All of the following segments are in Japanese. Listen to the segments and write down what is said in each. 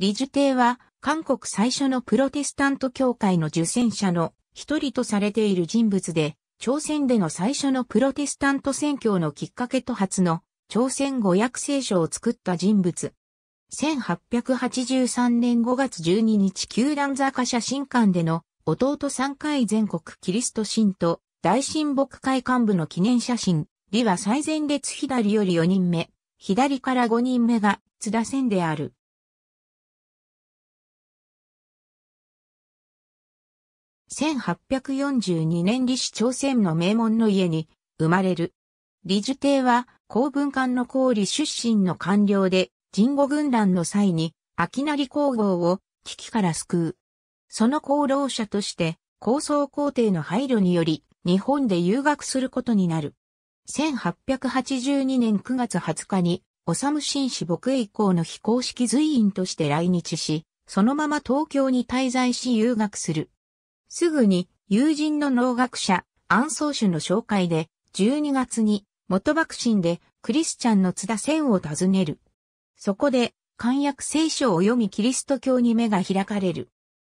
李樹帝は韓国最初のプロテスタント教会の受選者の一人とされている人物で、朝鮮での最初のプロテスタント宣教のきっかけと初の朝鮮語訳聖書を作った人物。1883年5月12日球団坂写真館での弟三回全国キリスト神と大神牧会幹部の記念写真。李は最前列左より4人目、左から5人目が津田線である。1842年李氏朝鮮の名門の家に生まれる。李樹帝は公文館の公理出身の官僚で、人語軍団の際に、秋成皇后を危機から救う。その功労者として、高層皇帝の配慮により、日本で留学することになる。1882年9月20日に、オサム紳士牧以降の非公式随員として来日し、そのまま東京に滞在し留学する。すぐに友人の農学者、アンソーシュの紹介で、12月に元幕臣でクリスチャンの津田仙を訪ねる。そこで、漢訳聖書を読みキリスト教に目が開かれる。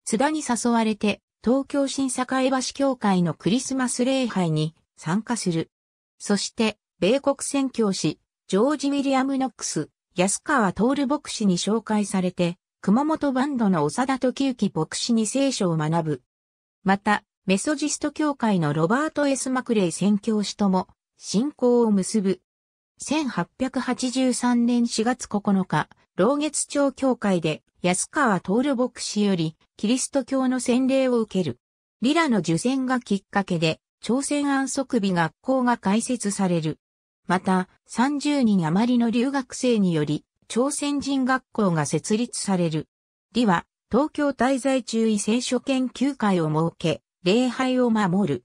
津田に誘われて、東京新栄橋教会のクリスマス礼拝に参加する。そして、米国宣教師、ジョージ・ウィリアム・ノックス、安川徹牧師に紹介されて、熊本バンドの長田時行牧師に聖書を学ぶ。また、メソジスト教会のロバート・エス・マクレイ宣教師とも信仰を結ぶ。1883年4月9日、露月町教会で安川徹牧師よりキリスト教の洗礼を受ける。リラの受選がきっかけで朝鮮安息日学校が開設される。また、30人余りの留学生により朝鮮人学校が設立される。李は東京滞在中位聖書研究会を設け、礼拝を守る。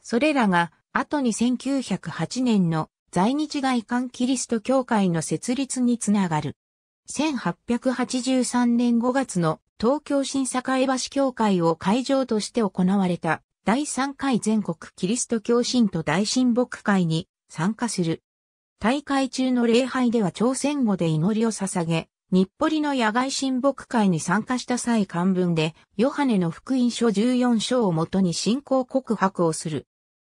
それらが、後に1908年の在日外観キリスト教会の設立につながる。1883年5月の東京新栄橋教会を会場として行われた第3回全国キリスト教神と大神牧会に参加する。大会中の礼拝では朝鮮語で祈りを捧げ、日暮里の野外親睦会に参加した際漢文で、ヨハネの福音書14章をもとに信仰告白をする。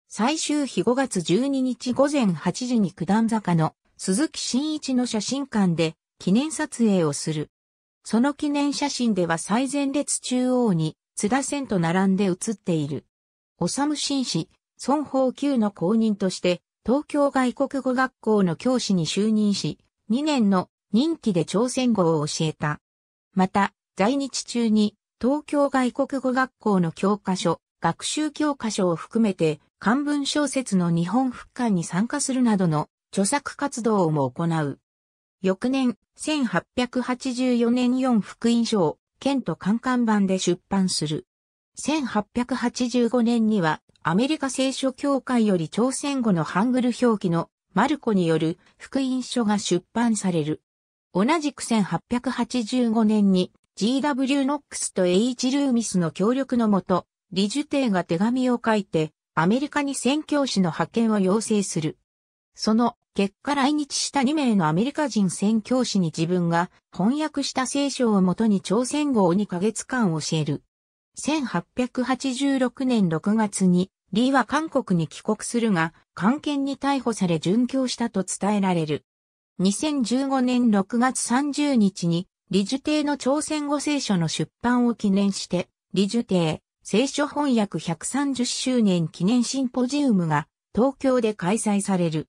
最終日5月12日午前8時に九段坂の鈴木真一の写真館で記念撮影をする。その記念写真では最前列中央に津田線と並んで写っている。おさむ紳士、孫宝級の公認として東京外国語学校の教師に就任し、2年の任期で朝鮮語を教えた。また、在日中に東京外国語学校の教科書、学習教科書を含めて漢文小説の日本復刊に参加するなどの著作活動も行う。翌年、1884年4福音書を県とカンカン版で出版する。1885年にはアメリカ聖書協会より朝鮮語のハングル表記のマルコによる福音書が出版される。同じく1885年に G.W. ノックスと H. ルーミスの協力のもと、リジュテイが手紙を書いて、アメリカに宣教師の派遣を要請する。その結果来日した2名のアメリカ人宣教師に自分が翻訳した聖書をもとに朝鮮語を2ヶ月間教える。1886年6月にリーは韓国に帰国するが、関係に逮捕され殉教したと伝えられる。2015年6月30日に、リジュテイの朝鮮語聖書の出版を記念して、リジュテイ聖書翻訳130周年記念シンポジウムが東京で開催される。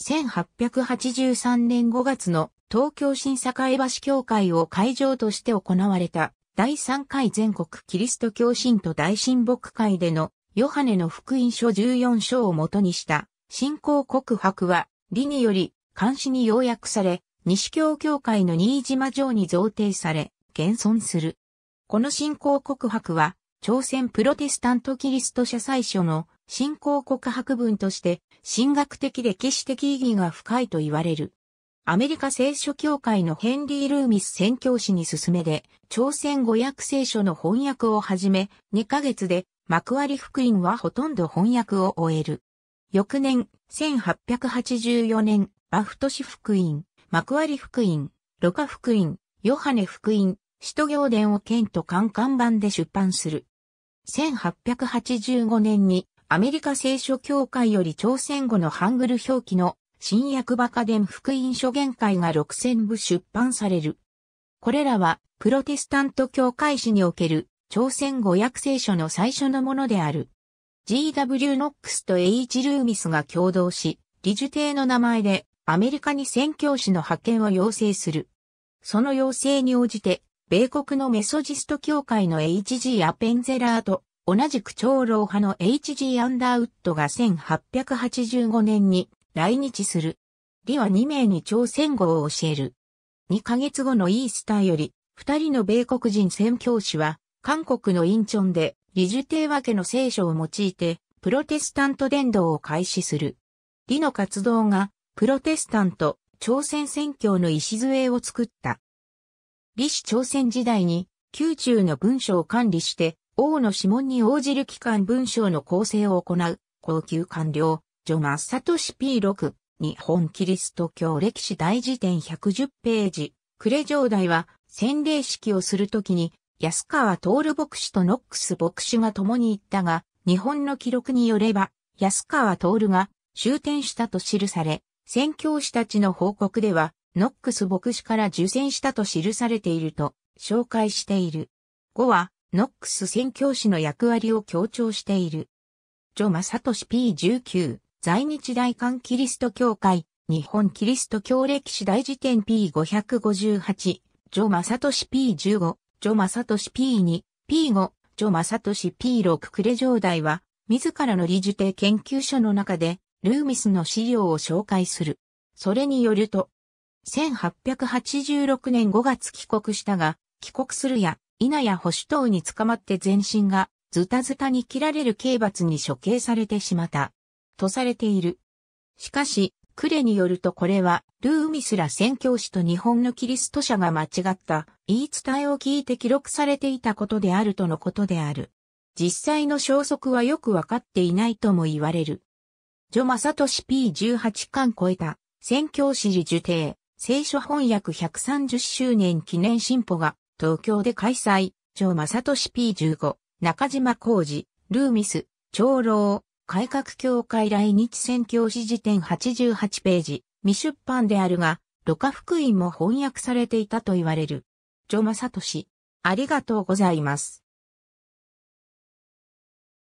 1883年5月の東京新栄橋協会を会場として行われた第3回全国キリスト教神と大神牧会でのヨハネの福音書14章をもとにした信仰告白は、理により監視に要約され、西京教会の新島城に贈呈され、現存する。この信仰告白は、朝鮮プロテスタントキリスト社最初の信仰告白文として、神学的歴史的意義が深いと言われる。アメリカ聖書協会のヘンリー・ルーミス宣教師に進めで、朝鮮語訳聖書の翻訳を始め、2ヶ月で幕割福音はほとんど翻訳を終える。翌年、1884年、バフトシ福音、幕割福音、ロカ福音、ヨハネ福音、使徒行伝を剣とカンカン版で出版する。1885年にアメリカ聖書協会より朝鮮語のハングル表記の新訳バカ伝福音書限界が6000部出版される。これらはプロテスタント教会史における朝鮮語訳聖書の最初のものである。G.W. ノックスと H. ルーミスが共同し、理受邸の名前でアメリカに宣教師の派遣を要請する。その要請に応じて、米国のメソジスト教会の H.G. アペンゼラーと、同じく長老派の H.G. アンダーウッドが1885年に来日する。李は2名に朝鮮語を教える。2ヶ月後のイースターより、2人の米国人宣教師は、韓国のインチョンで、李樹帝和家の聖書を用いて、プロテスタント伝道を開始する。李の活動が、プロテスタント、朝鮮宣教の礎を作った。李氏朝鮮時代に、宮中の文書を管理して、王の諮問に応じる機関文章の構成を行う、高級官僚、ジョマッサトシ P6、日本キリスト教歴史大辞典110ページ、呉城代は、洗礼式をするときに、安川徹牧師とノックス牧師が共に行ったが、日本の記録によれば、安川徹が終点したと記され、宣教師たちの報告では、ノックス牧師から受選したと記されていると紹介している。5は、ノックス宣教師の役割を強調している。ジョマサトシ P19、在日大韓キリスト教会、日本キリスト教歴史大辞典 P558、ジョマサトシ P15、ジョマサトシ P2、P5、ジョマサトシ P6 クレ上代は、自らの理受定研究所の中で、ルーミスの資料を紹介する。それによると、1886年5月帰国したが、帰国するや、稲や保守党に捕まって全身がズタズタに切られる刑罰に処刑されてしまった。とされている。しかし、クレによるとこれは、ルーミスら宣教師と日本のキリスト者が間違った言い伝えを聞いて記録されていたことであるとのことである。実際の消息はよくわかっていないとも言われる。ジョマサトシ P18 巻超えた。宣教師受定。聖書翻訳130周年記念進歩が。東京で開催。ジョ・マサトシ P15、中島浩二、ルーミス、長老、改革協会来日宣教師辞典。88ページ、未出版であるが、ロカ福音も翻訳されていたと言われる。ジョマサトシ、ありがとうございます。